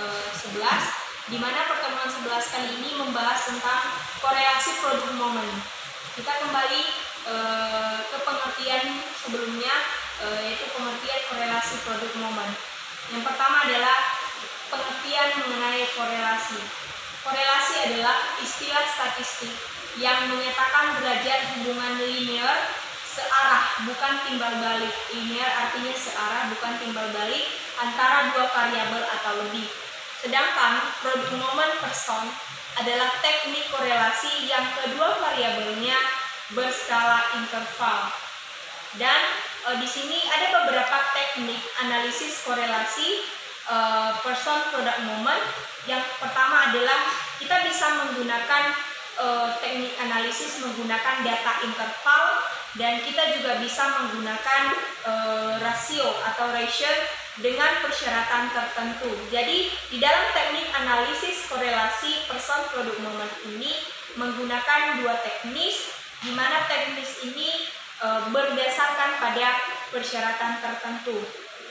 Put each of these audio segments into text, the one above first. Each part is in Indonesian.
eh, 11 di mana pertemuan 11 kali ini membahas tentang korelasi produk momen. Kita kembali eh, ke pengertian sebelumnya eh, yaitu pengertian korelasi produk momen. Yang pertama adalah pengertian mengenai korelasi. Korelasi adalah istilah statistik yang menyatakan derajat hubungan linear searah bukan timbal balik. Linear artinya searah bukan timbal balik antara dua variabel atau lebih. Sedangkan produk momen person adalah teknik korelasi yang kedua variabelnya berskala interval. Dan e, di sini ada beberapa teknik analisis korelasi e, person product moment. Yang pertama adalah kita bisa menggunakan e, teknik analisis menggunakan data interval dan kita juga bisa menggunakan e, rasio atau ratio dengan persyaratan tertentu. Jadi, di dalam teknik analisis korelasi person produk moment ini menggunakan dua teknis di mana teknis ini e, berdasarkan pada persyaratan tertentu.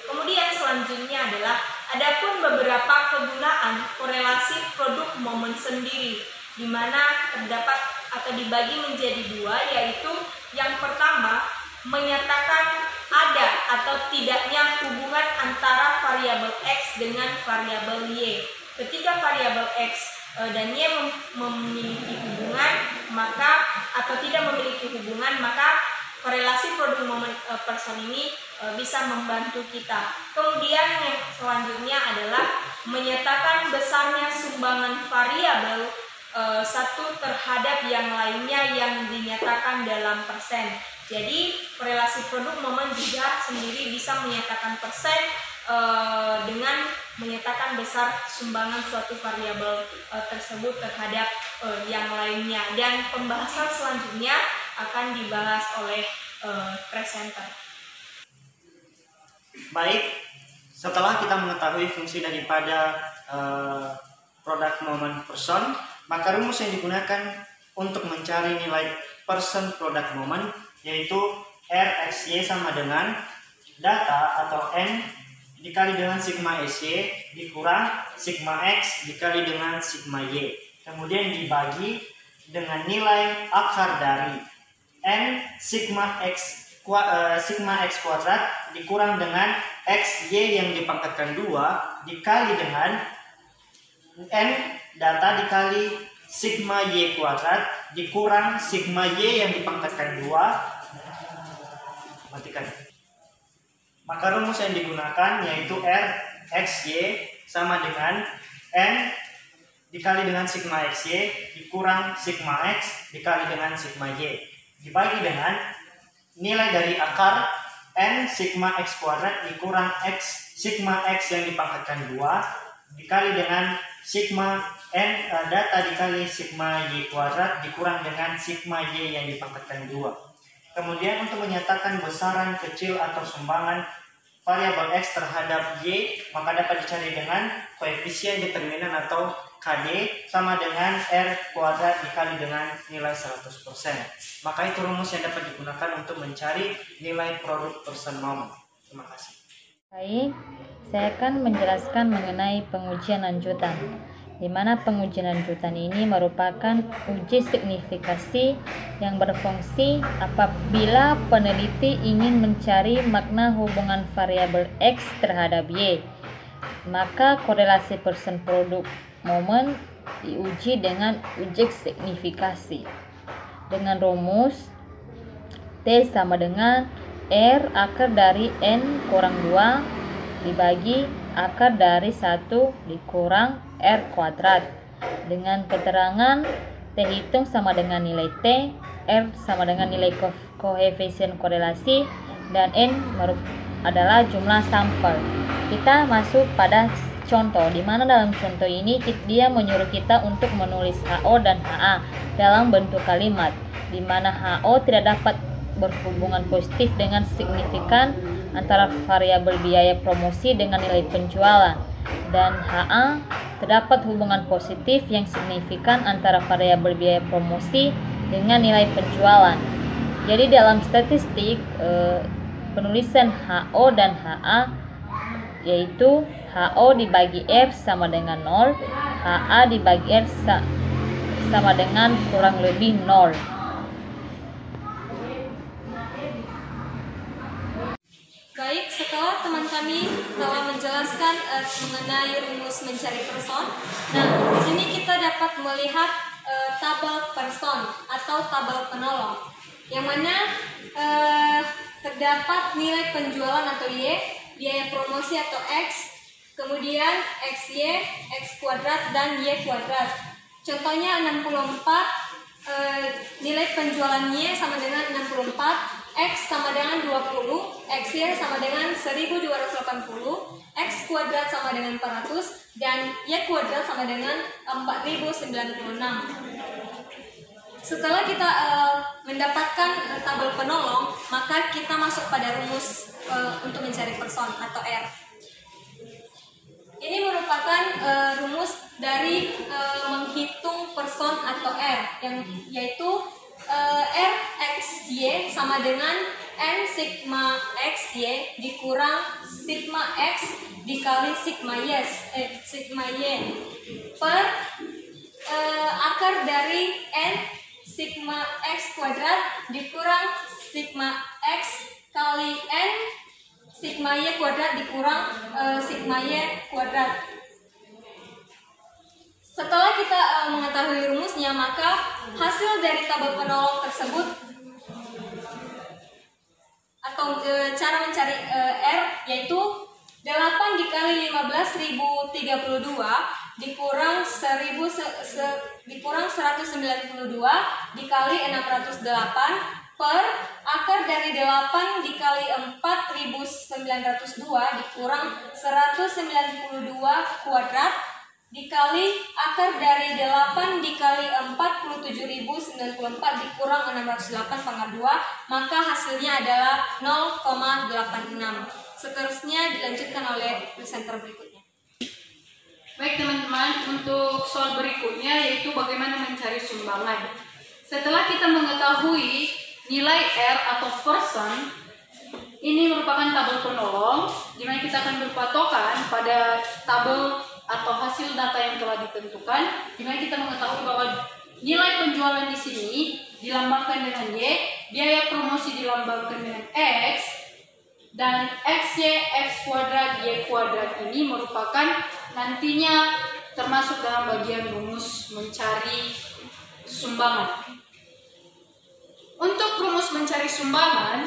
Kemudian selanjutnya adalah adapun beberapa kegunaan korelasi produk moment sendiri di mana terdapat atau dibagi menjadi dua yaitu yang pertama menyatakan ada atau tidaknya hubungan antara variabel x dengan variabel y. Ketika variabel x e, dan y mem memiliki hubungan, maka atau tidak memiliki hubungan, maka korelasi produk momen e, person ini e, bisa membantu kita. Kemudian yang selanjutnya adalah menyatakan besarnya sumbangan variabel e, satu terhadap yang lainnya yang dinyatakan dalam persen. Jadi korelasi produk momen juga sendiri bisa menyatakan persen e, dengan menyatakan besar sumbangan suatu variabel e, tersebut terhadap e, yang lainnya dan pembahasan selanjutnya akan dibahas oleh e, presenter. Baik, setelah kita mengetahui fungsi daripada e, produk momen person, maka rumus yang digunakan untuk mencari nilai person product moment yaitu RXY sama dengan data atau N dikali dengan sigma SY dikurang sigma X dikali dengan sigma Y. Kemudian dibagi dengan nilai akar dari N sigma X uh, sigma X kuadrat dikurang dengan XY yang dipangkatkan 2 dikali dengan N data dikali sigma Y kuadrat dikurang sigma Y yang dipangkatkan 2 matikan. Maka rumus yang digunakan yaitu R X Y sama dengan N dikali dengan sigma XY dikurang sigma X dikali dengan sigma Y dibagi dengan nilai dari akar N sigma X kuadrat dikurang X sigma X yang dipangkatkan 2 dikali dengan sigma N uh, data dikali sigma Y kuadrat dikurang dengan sigma Y yang dipangkatkan 2 Kemudian untuk menyatakan besaran kecil atau sumbangan variabel X terhadap Y, maka dapat dicari dengan koefisien determinan atau KD sama dengan R kuadrat dikali dengan nilai 100%. Maka itu rumus yang dapat digunakan untuk mencari nilai produk person moment. Terima kasih. Baik, saya akan menjelaskan mengenai pengujian lanjutan di mana pengujian lanjutan ini merupakan uji signifikasi yang berfungsi apabila peneliti ingin mencari makna hubungan variabel X terhadap Y. Maka korelasi persen produk momen diuji dengan uji signifikasi dengan rumus T sama dengan R akar dari N kurang 2 dibagi akar dari 1 dikurang R kuadrat dengan keterangan T hitung sama dengan nilai T, R sama dengan nilai ko koefisien korelasi, dan N adalah jumlah sampel. Kita masuk pada contoh, di mana dalam contoh ini dia menyuruh kita untuk menulis HO dan HA dalam bentuk kalimat, di mana HO tidak dapat berhubungan positif dengan signifikan antara variabel biaya promosi dengan nilai penjualan dan HA terdapat hubungan positif yang signifikan antara variabel biaya promosi dengan nilai penjualan. Jadi dalam statistik eh, penulisan HO dan HA yaitu HO dibagi F sama dengan 0, HA dibagi F sama dengan kurang lebih 0. Baik, setelah teman kami telah menjelaskan uh, mengenai rumus mencari person, nah di sini kita dapat melihat uh, tabel person atau tabel penolong, yang mana uh, terdapat nilai penjualan atau Y, biaya promosi atau X, kemudian XY, X kuadrat, dan Y kuadrat. Contohnya 64, uh, nilai penjualannya sama dengan 64, X sama dengan 20, XY sama dengan 1280, X kuadrat sama dengan 400, dan Y kuadrat sama dengan 4096. Setelah kita uh, mendapatkan uh, tabel penolong, maka kita masuk pada rumus uh, untuk mencari person atau R. Ini merupakan uh, rumus dari uh, menghitung person atau R, yang yaitu uh, R X Y sama dengan N sigma X Y dikurang sigma X dikali sigma Y eh, sigma Y. Per uh, akar dari N sigma X kuadrat dikurang sigma X kali N sigma Y kuadrat dikurang uh, sigma Y kuadrat. Setelah kita uh, mengetahui rumusnya, maka hasil dari tabel penolong tersebut atau uh, cara mencari uh, R yaitu 8 dikali 15.032 dikurang 1000 se, se, dikurang 192 dikali 608 per akar dari 8 dikali 4902 dikurang 192 kuadrat dikali akar dari 8 dikali 47.094 dikurang 608 pangkat 2 maka hasilnya adalah 0,86 seterusnya dilanjutkan oleh presenter berikutnya baik teman-teman untuk soal berikutnya yaitu bagaimana mencari sumbangan. Setelah kita mengetahui nilai R atau person ini merupakan tabel penolong di mana kita akan berpatokan pada tabel atau hasil data yang telah ditentukan, di mana kita mengetahui bahwa nilai penjualan di sini dilambangkan dengan Y, biaya promosi dilambangkan dengan X, dan XY, X kuadrat, Y kuadrat ini merupakan nantinya termasuk dalam bagian rumus mencari sumbangan. Untuk rumus mencari sumbangan,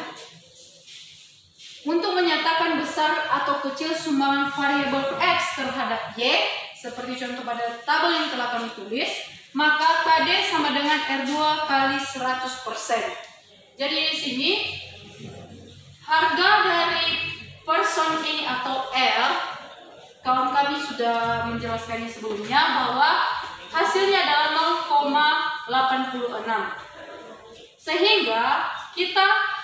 untuk menyatakan besar atau kecil sumbangan variabel X terhadap Y, seperti contoh pada tabel yang telah kami tulis, maka KD sama dengan R2 kali 100%. Jadi di sini, harga dari person ini atau R, kawan kami sudah menjelaskannya sebelumnya bahwa hasilnya adalah 0,86. Sehingga kita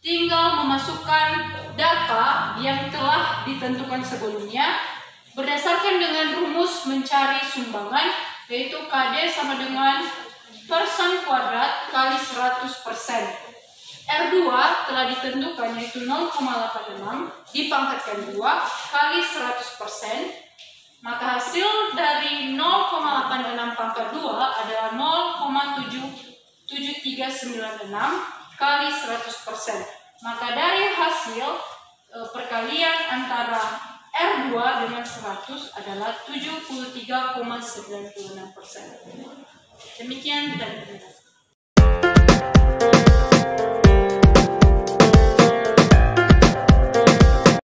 tinggal memasukkan data yang telah ditentukan sebelumnya berdasarkan dengan rumus mencari sumbangan yaitu KD sama dengan persen kuadrat kali 100%. R2 telah ditentukan yaitu 0,86 dipangkatkan 2 kali 100%. Maka hasil dari 0,86 pangkat 2 adalah 0,7396 kali 100%. Maka dari hasil e, perkalian antara R2 dengan 100 adalah 73,96%. Demikian dan terima kasih.